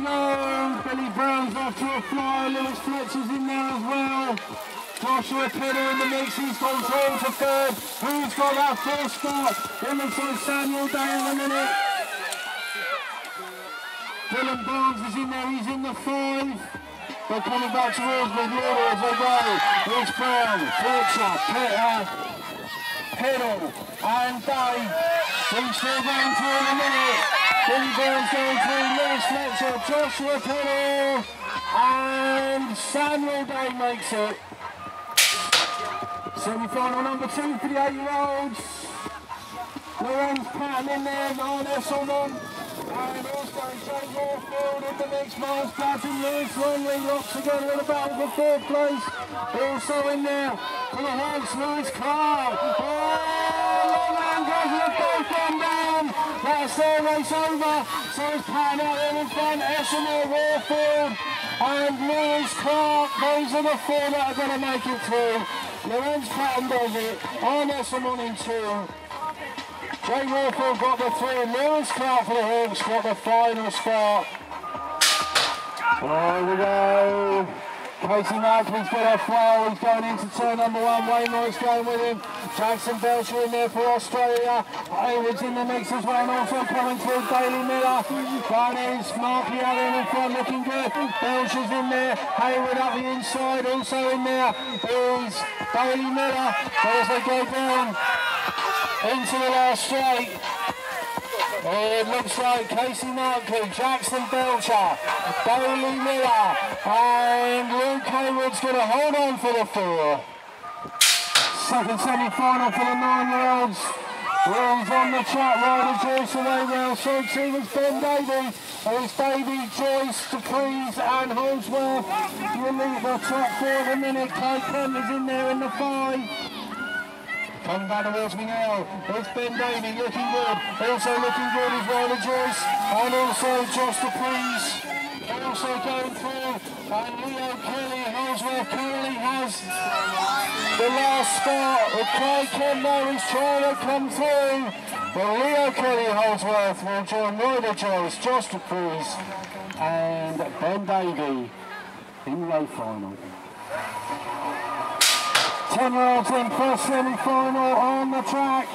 go. Billy Brown's off to a fly. Lewis Fletcher's in there as well. Joshua Pinner in the mix. He's gone through to third. Who's got that first spot? Looks like Samuel Day in a minute. Dylan Barnes is in there. He's in the five. They're coming back towards. The order as they go. It's Brown, Fletcher, Petter, Piddle, and Day. He's still going through in a minute. Billy going through. Lewis Fletcher, Joshua Piddle, and Samuel Day makes it. Semi-final number two for the eight-year-olds. Lorenz Patton in there, Arne Esselman. And also Jay Warfield in the mix, Miles Patton, Lewis Longley locks together in the battle for fourth place. Also in there for the Hawks, Lewis Clark. Oh, Their race over. So it's Patton out in front, Esselman, Warfield, and Lewis Clark. Those are the four that are going to make it through. Lorenz Patton does it. Arne Esselman in two. Jay Warfield got the three. Lewis Clark for the Hawks got the final spot. There we go. Casey Markman's got a foul. He's going into turn number one. Wainwright's going with him. Jackson Belcher in there for Australia. Hayward's in the mix as well. And also coming through Bailey Miller. Barnes, Mark Allen in front looking good. Belcher's in there. Hayward up the inside. Also in there is Bailey Miller. As they go down into the last straight. It looks like Casey Markley, Jackson Belcher, Bailey Miller, and Luke Hayward's going to hold on for the four. Second semi-final for the nine-year-olds. Rules on the track, Ryder Joyce away well. So team is Ben Davey. And it's Davey, Joyce, DePreez and Holdsworth. You leave the top four at the minute. Kemp is in there in the five. Back towards me now. It's Ben Davey looking good. Also looking good is Ryder Joyce. And also Josh DePreez. Also going through. And Leo Kelly, Holdsworth currently has the last spot. With Kai Kemp is trying to come through. But Leo Kelly Holdsworth will join Ryder Joyce, Josh DePreez, and Ben Davey in the final. 10 year-olds in first semi-final on the track.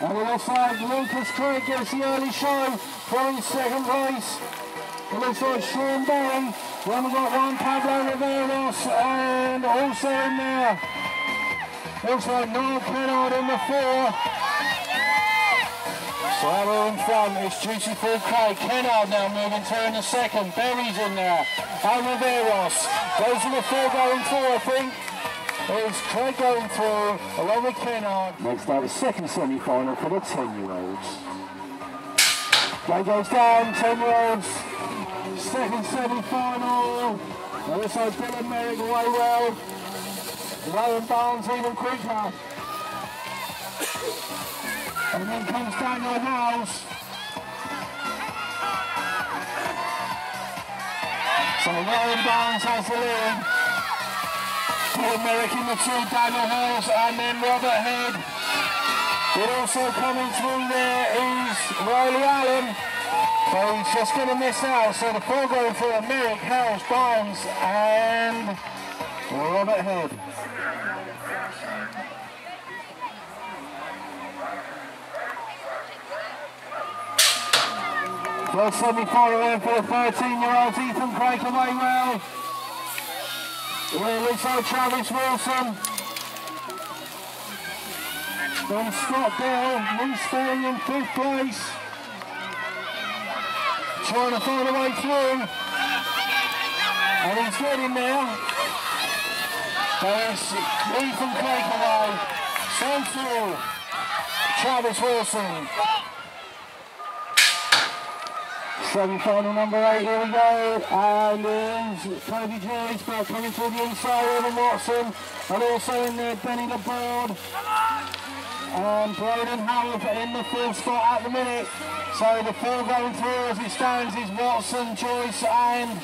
And it looks like Lucas Craig gets the early show for his second place. It looks like Sean Berry. Then we've got Juan Pablo Riveros and also in there. Looks like Noel Kennard in the four. So we're in front, it's Juicy Full K. Kennard now moving through in the second. Berry's in there. And Riveros. goes are the four going through, I think. It's Craig going through, along with Kennard. Next up, the second semi-final for the 10-year-olds. Game goes down, 10-year-olds. Second semi-final. Also Dylan Merrick away well. Ryan Barnes even quicker. And then comes Daniel House. So Ryan Barnes has the lead. Merrick in the two, Daniel House, and then Robert Head. But also coming through there is Riley Allen. So he's just going to miss out. So the four going for Merrick, House, Barnes, and Robert Head. First semi-final in for the 13-year-olds, Ethan Craig away well. Looks like Travis Wilson. Scott Bell, he's staying in fifth place. Trying to find a way through. And he's getting there. There's Ethan Craig away. Central. Travis Wilson. Semi-final number eight, here we go, and uh, there's Toby Joyce back coming through the inside, Evan Watson, and also in there Benny LeBoard, and Braden Howard in the fourth spot at the minute. So the four going through as it stands is Watson, Joyce, and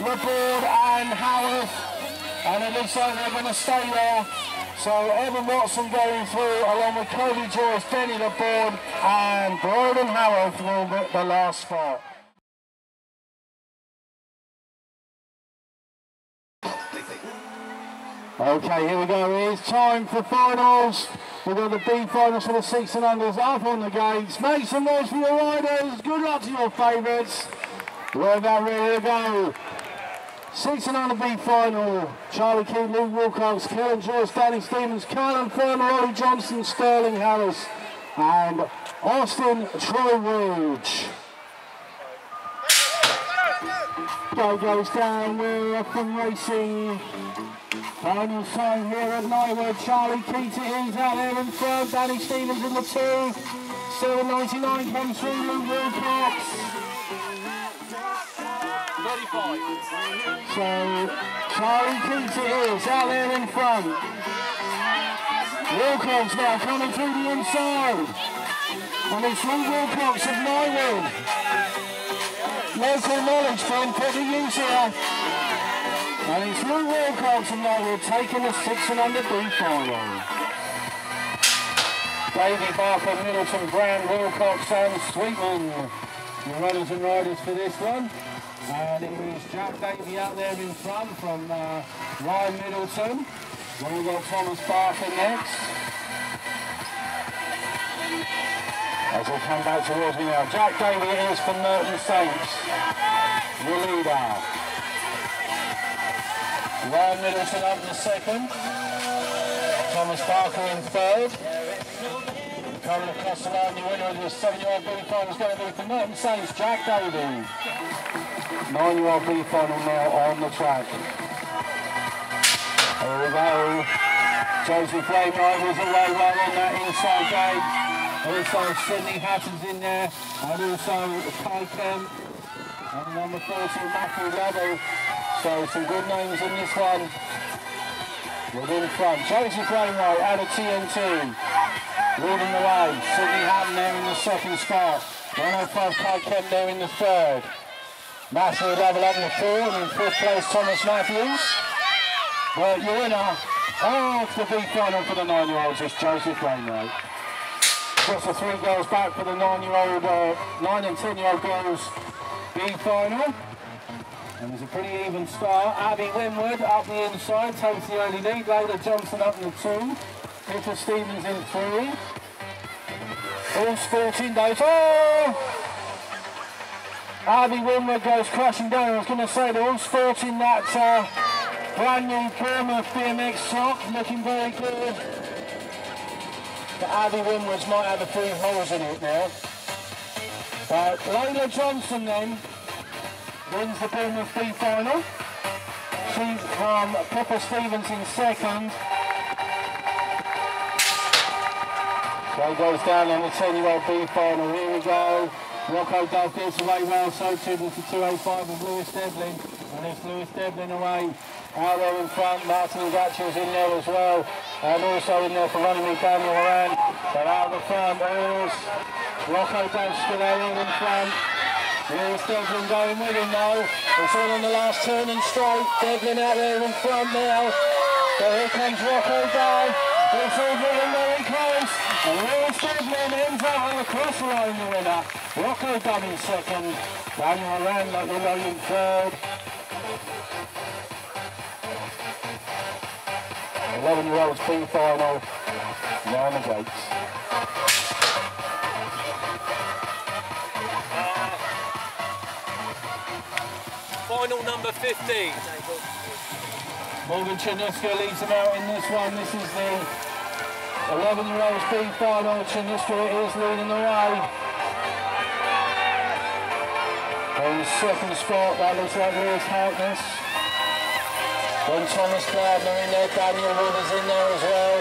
LeBoard, and Howard, and it looks like they're going to stay there. So Evan Watson going through along with Cody Joyce, Benny LeBoard, and Braden Howard for the last spot. Okay, here we go. It's time for finals. We've got the B finals for the six and unders up on the gates. Make some noise for your riders. Good luck to your favourites. We're about ready to go. Six and under B final. Charlie King, Luke Wilcox, Kellen Joyce, Danny Stevens, Carlin Firmer, Ollie Johnson, Sterling Harris, and Austin Troy Rouge. Go goes down, we're up and racing. Final sign here at Knightwood. Charlie Keating is out there in front. Danny Stevens in the two. 799 comes through. Luke Wilcox. 35. So Charlie Keating is out there in front. Wilcox now coming through the inside. And it's Luke Wilcox of Local knowledge being put to use here. And it's Lou Wilcox and will taking the six and under B final. Davey Barker, Middleton, Brown, Wilcox and Sweetman. The runners and riders for this one. And it is Jack Davey out there in front from uh, Ryan Middleton. We've got Thomas Barker next. As we come back towards me now, Jack Davey is for Merton Saints. The leader. Ryan Middleton up in the second. Thomas Barker in third. Coming across the line, the winner of the seven-year-old B final is going to be for Merton Saints, Jack Davey. Nine-year-old B final now on the track. Here we go. Joseph Wainwright was away well on that inside gate. Also Sydney Hatton's in there, and also Kemp, and number 40 Matthew Lovell. So some good names in this one. We're in front. Joseph Wainwright out of TNT. Leading the way. Sydney Hatton there in the second spot. 105 Kai Kemp there in the third. Matthew Lovell up in the fourth, and in fifth place Thomas Matthews. But your winner of the B final for the nine-year-olds is Joseph Wainwright. The three girls back for the nine-year-old, uh, nine and ten-year-old girls B final. And there's a pretty even start. Abby Winwood up the inside, takes the early lead. Layla Johnson up in the two. Peter Stevens in three. All sporting days. Oh! Abby Winwood goes crashing down. I was going to say they're all sporting that uh, brand new Puma BMX sock, looking very good. But Abby Winwoods might have a few holes in it now. But Layla Johnson then wins the Bournemouth B final. She's from Pippa Stevens in second. So goes down on the 10 year old B final. Here we go. Rocco Dove gets away well, so too does the 205 of Lewis Devlin. And it's Lewis Devlin away. Out there in front, Martin Gatchell's in there as well. And also in there for Runnymede Daniel Moran. But out the front is Rocco out in front. Lewis Devlin going with him now. It's all on the last turn and straight. Devlin out there in front now. So here comes Rocco Dove. It's all getting very close. And Lewis Devlin ends up on the cross line, the winner. Rocco Dove in second. Daniel Moran like in third. 11 year olds B final. Round the gates. Uh, final number 15. Morgan Chiniska leads them out in this one. This is the 11 year olds B final. Chiniska is leading the way. On second spot, that looks like Lewis Harkness. Then Thomas Gardner in there, Daniel Wood is in there as well.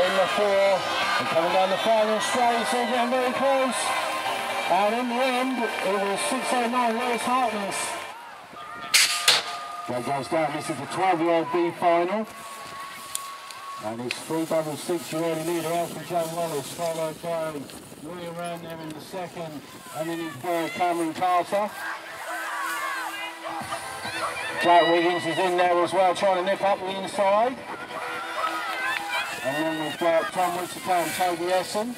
In the four, and coming down the final straight, so getting very close. And in the end, it was 609 Lewis Harkness. That goes down. This is the 12-year-old B final. And it's three double six year early leader Alfred Joe Wallace, followed by William Rand in the second, and then in third Cameron Carter. Jack Wiggins is in there as well, trying to nip up the inside. And then we've got Tom Whittaker and Toby Essen.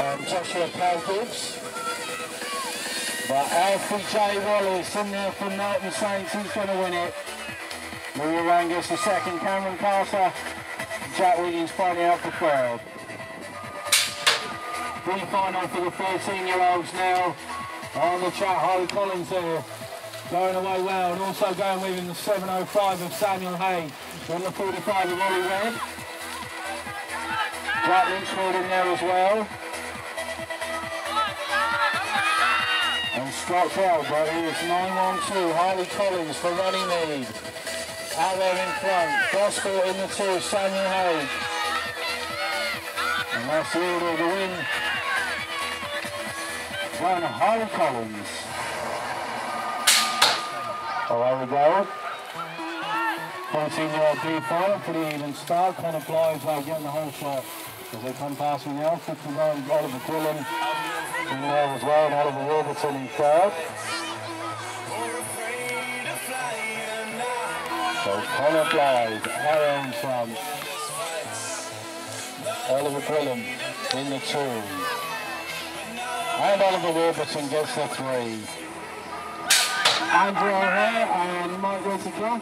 And Joshua Palgibbs. But Alfie J. Wallace in there from Merton Saints, he's going to win it. Maria Ryan gets the second. Cameron Carter. Jack Wiggins finally out for 12. The final for the 13 year olds now. On the track, Harley Collins there. Going away well and also going with him the 705 of Samuel Hay. On the 45 of Ollie Red. Jack Lynchford in there as well. And Scott Bell, buddy, it's 912. Harley Collins for lead. Out there in front. Gospel in the two, Samuel Hay. And that's the order of the win. One, Harley Collins. There we go. 14 year old D5, pretty even start. Connor Blythe uh, getting the whole shot as they come past me now. 59, Oliver Dillon in there as well, and Oliver Warburton in third. So Connor Blythe, Aaron from Oliver Dillon in the two. And Oliver Warburton gets the three. Andrew O'Hare and Mike Whittaker.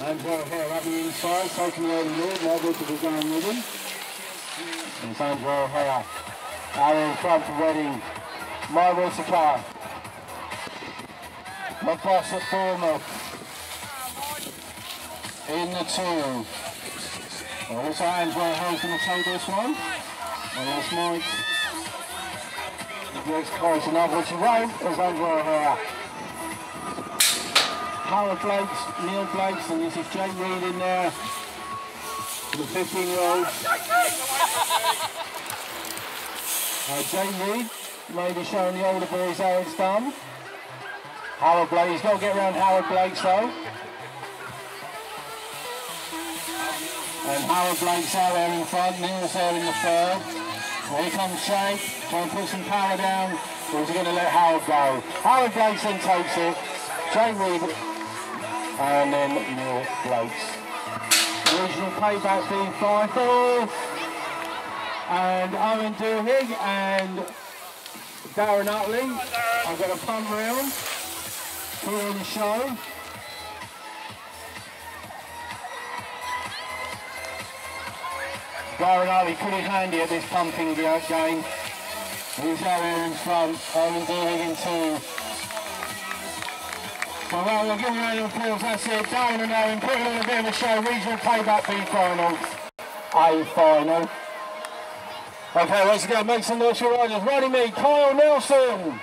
Andrew O'Hare up the inside, taking the early lead. Mike Whittaker going with him. It's Andrew O'Hare. Out in front for Reading. Mike Whittaker. Across at Bournemouth. In the two. Well, this Andrew O'Hare's going to take this one. And that's Mike. Gets close enough, which he won't, as Andrew O'Hare. Howard Blakes, Neil Blakes, and this is Jake Reed in there. The 15 year old. Uh, Jake Reed, maybe showing the older boys how it's done. Howard Blakes, he's got to get around Howard Blakes though. And Howard Blake's out there in front, Neil's there in the third. Here comes Shank, trying to put some power down, or is he going to let Howard go? Howard then takes it, Jake Reed, and then Neil Blakes. Original payback being 5 and Owen Duhigg and Darren Utley. I've got a punt round here on the show. Harley pretty handy at this pumping game. He's here in front, Owen Duhigg in two. So well, a round of applause, that's it. Darren and Owen putting on a bit of a show, regional payback B final. A final. Okay, let's go, make some noise for riders. Runnymede, Kyle Nelson.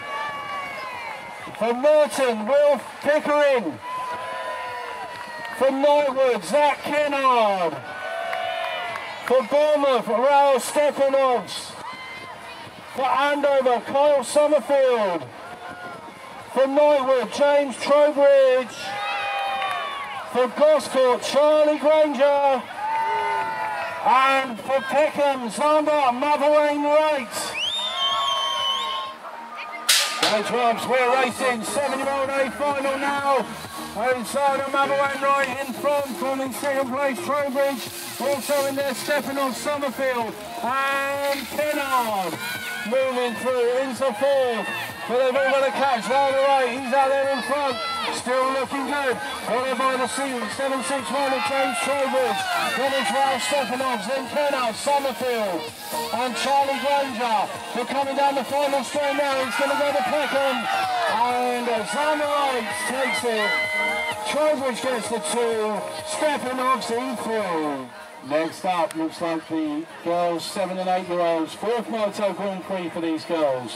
From Merton, Will Pickering. From Norwood, Zach Kennard. For Bournemouth, Raul Stepanovs. For Andover, Kyle Summerfield. For Knightwood, James Trowbridge. For Gosport, Charlie Granger. And for Peckham, Zander Motherwayne Wright. Those Robs, we're racing seven-year-old A final now. Inside of Wright in front, forming second place Trowbridge. Also in there, stepping on Summerfield and Kennard moving through into fourth. But they've all got a catch right. He's out there in front, still looking good. Followed by the 761 of James Trowbridge. Then it's Ralph Stepanovs, then Kennard, Summerfield and Charlie Granger. They're coming down the final straight now. He's going to go to Peckham. And uh, Zama takes it. Trowbridge gets the two. Stepanovs in three. Next up, looks like the girls, seven and eight year olds. Fourth Moto Grand Prix for these girls.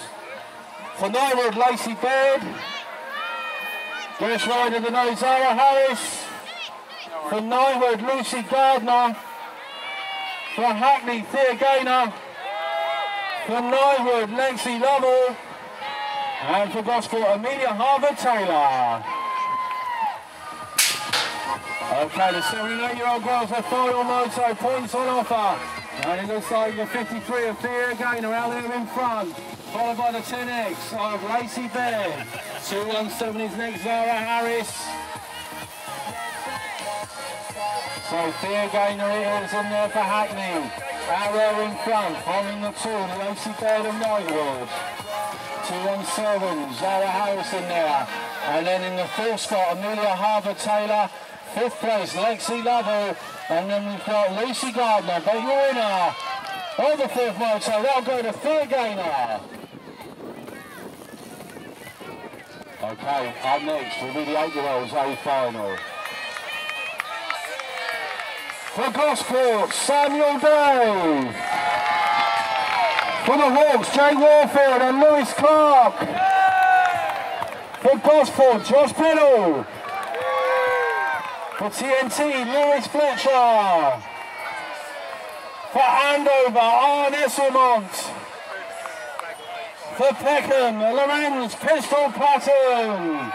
For Nywood, Lacey Baird. Guest rider tonight, Zara Harris. For Nywood, Lucy Gardner. For Hackney, Thea Gaynor. For Nywood, Lexi Lovell. And for Gosport, Amelia Harvard Taylor. Okay, the 78 year old girls have final moto points on offer. And it looks like the 53 of Thea Gaynor out there in front. Followed by the 10X of Lacey Baird. 217 is next, Zara Harris. So Thea Gaynor is in there for Hackney. Arrow in front, following the two, Lacey Baird of Knightwood. 217, Zara Harris in there. And then in the fourth spot, Amelia Harbour Taylor. Fifth place, Lexi Lovell. And then we've got Lucy Gardner. But your winner of the fourth mile, so that'll go to third gainer. Okay, up next will be the eight-year-olds A final. For Gosport, Samuel Day. For the Hawks, Jay Warfield and Lewis Clark. For Gosport, Josh Peddle. For TNT, Lewis Fletcher. For Andover, Arne Esselmont. For Peckham, Lorenz Pistol Patton.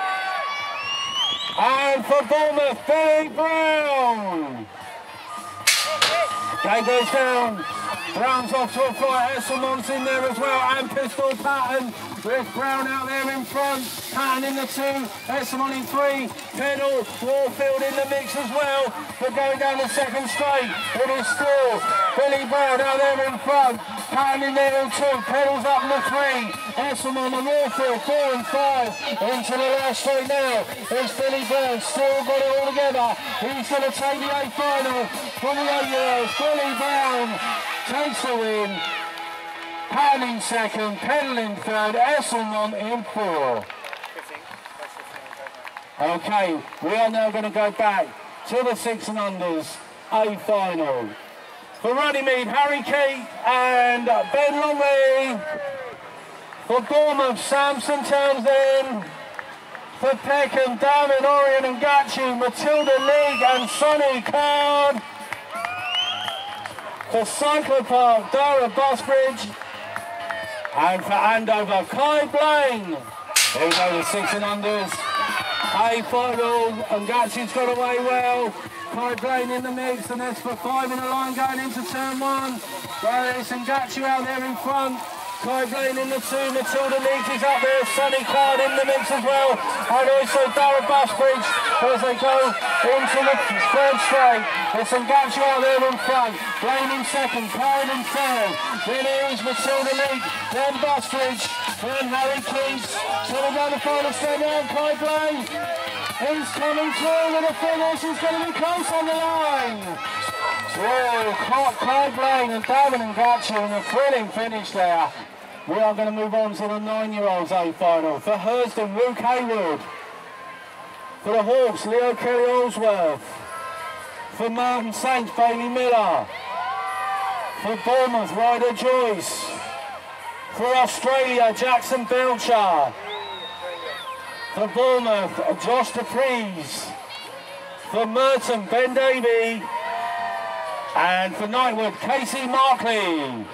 And for Bournemouth, Billy Brown. Game goes down. Brown's off to a flight. Esselmont's in there as well. And Pistol Patton with Brown out there in front. Patton in the two. Esselmont in three. Pedal. Warfield in the mix as well. But going down the second straight, it is still Billy Brown out there in front. Patton in in two. Pedals up the three. Esselmont and Warfield four and five. Into the last straight now. It's Billy Brown. Still got it all together. He's going to take the A final from the eight-year-olds. Billy Brown takes the win. Patton second, Pedal in third, Esselmont in four. Okay, we are now going to go back to the six and unders A final. For Runnymede, Harry Keat and Ben Longley. For Bournemouth, Samson Townsend. For Peckham, Damon, Orion and Gachi, Matilda League and Sonny Card. For Cyclopark, Dara Bosbridge. And for Andover, Kai Blaine. There we go, the six and unders. A final, and Gachi's got away well. Blaine in the mix, and that's for five in the line going into turn one. Whereas Ngachi out there in front. Kai Blaine in the two, Matilda Leeds is up there, Sunny Card in the mix as well, and also Dara Busbridge as they go into the third straight. It's Ngachi out there in front, Blaine in second, Card in third, then it is Matilda Leeds, then Busbridge, then Harry Keys, we go the final straight now, Kai Blaine is coming through with a finish, he's going to be close on the line. Whoa, Clyde Blaine and Darwin Ngachi in a thrilling finish there. We are going to move on to the nine-year-olds A final. For Hurston, Luke Haywood. For the Hawks, Leo Kelly Olsworth. For Merton Saints, Bailey Miller. For Bournemouth, Ryder Joyce. For Australia, Jackson Belcher. For Bournemouth, Josh DePries. For Merton, Ben Davey. And for Knightwood, Casey Markley.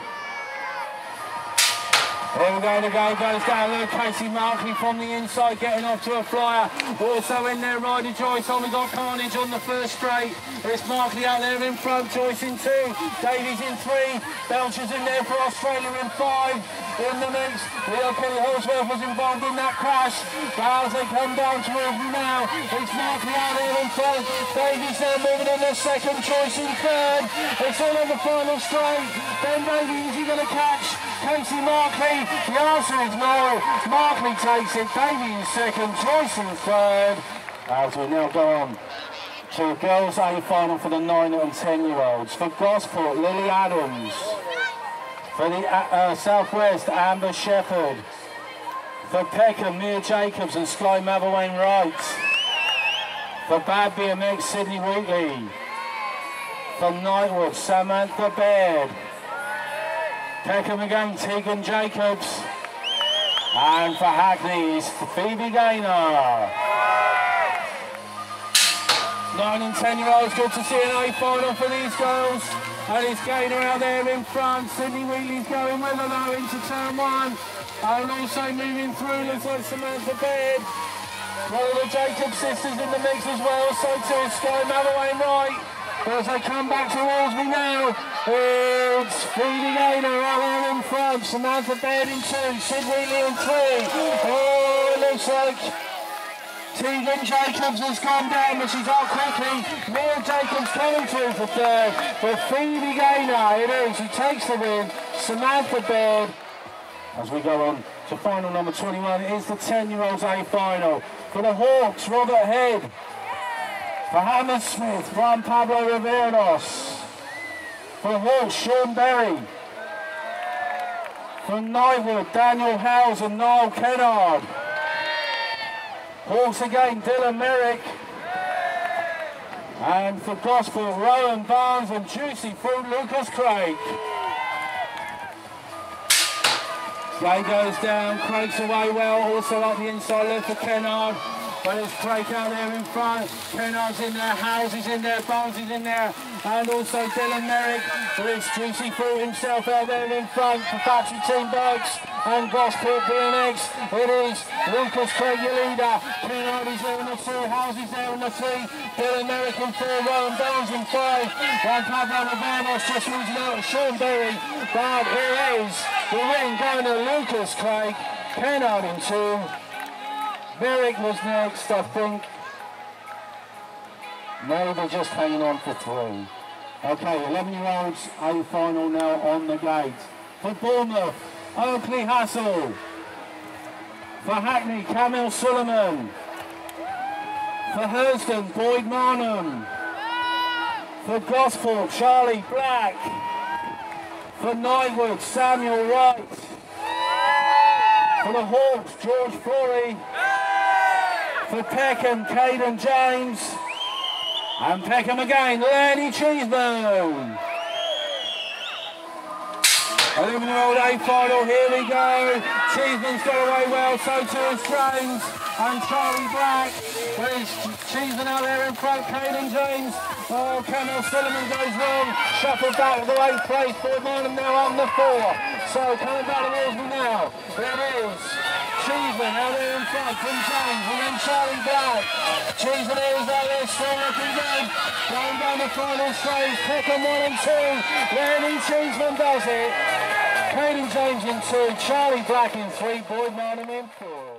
There we go, the game goes down. Look, Casey Markley from the inside getting off to a flyer. Also in there, Ryder Joyce on. We got Carnage on the first straight. It's Markley out there in front, Joyce in two, Davies in three, Belcher's in there for Australia in five. In the mix, Leo Kelly Holsworth was involved in that crash. But as they come down towards me now, it's Markley out there in front. Davies there moving on the second, choice in third. It's all on the final straight. Ben Davies, is he going to catch Casey Markley? The answer is no. Markley takes it, Davies second, Joyce in third. As we now go on to girls A final for the 9 and 10 year olds. For Gosport, Lily Adams. For the uh, uh, Southwest, Amber Shepherd. For Peckham, Mia Jacobs and Sky Motherwayne Wright. For Bad BMX, Sydney Wheatley. For Knightwood, Samantha Baird. Peckham again, Tegan Jacobs. And for Hackney is Phoebe Gaynor. Nine and ten year olds, good to see an A final for these girls. And it's Gaynor out there in front. Sydney Wheatley's going with her though into turn one. And also moving through looks like Samantha Baird. One of the Jacobs sisters in the mix as well. So too is Sky Malloway right. As they come back towards me now, it's Phoebe Gaynor out there in front. Samantha Baird in two. Sid Wheatley in three. Oh, it looks like Tegan Jacobs has gone down, but she's out quickly. Neil Jacobs coming through for third. But Phoebe ah, Gaynor, it is, who takes the win. Samantha Baird. As we go on to final number 21, it is the 10-year-olds A final. For the Hawks, Robert Head. For Hammersmith, Juan Pablo Riveros. For Hawks, Sean Berry. From Knightwood, Daniel Howes and Niall Kennard. Hawks again, Dylan Merrick. And for Gosport, Rowan Barnes and Juicy Fruit, Lucas Craig. Slay goes down, Craig's away well, also up the inside left for Kennard. But it's Craig out there in front. Kennard's in there, Howes is in there, Barnes is in there, and also Dylan Merrick. Is Juicy Fruit himself out there in front for Factory Team Bikes and Gosport BMX. It is Lucas Craig, your leader. Kennard is there in the two, Howes is there in the three, Dylan Merrick in four, Rowan Barnes in five, and Pablo Rivera just losing out Sean Berry. But here is the ring going to Lucas Craig, Kennard in two. Merrick was next, I think. Maybe they're just hanging on for three. Okay, 11 year olds, A final now on the gate. For Bournemouth, Oakley Hassel. For Hackney, Camille Suleiman. For Hurston, Boyd Marnham. For Gosport, Charlie Black. For Knightwood, Samuel Wright. For the Hawks, George Flory. For Peckham, Caden James. And Peckham again, Cheeseman. 11 year old A final, here we go. Cheeseman's got away well, so too is James and Charlie Black. There's Cheeseman out there in front, Caden James. Oh, Camille Silliman goes wrong. Shuffled back to the eighth place, Boyd Marnham now on the four. So coming back towards me now. There it is. Cheeseman out there in front from James and then Charlie Black. Cheeseman is out there still looking good. Going down the final stage. Peckham one and two. Lenny Cheeseman does it. Caden James in two, Charlie Black in three, Boyd Marnham in four.